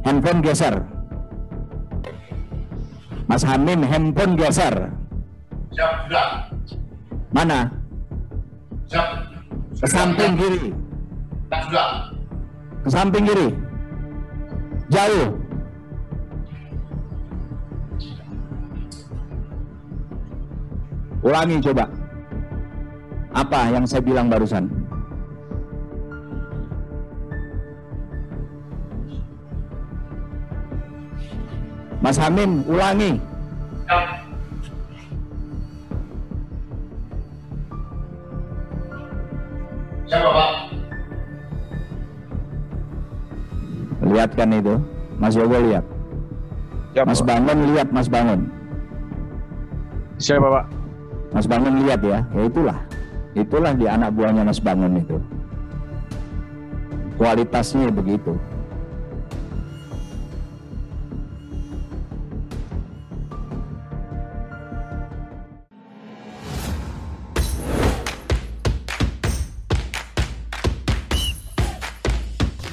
Handphone geser. Mas Hamim, handphone geser. Siap, sudah. Mana? Siap. Ke samping kiri. Tak sudah. Ke samping kiri. Jauh. Ulangi coba. Apa yang saya bilang barusan? Mas Hamim, ulangi. Siap. Siap, Bapak. Lihat kan itu? Mas Yogo lihat. Siap, Mas Pak. Bangun lihat, Mas Bangun. Siap, Bapak. Mas Bangun lihat ya, ya itulah. Itulah di anak buahnya Mas Bangun itu. Kualitasnya begitu.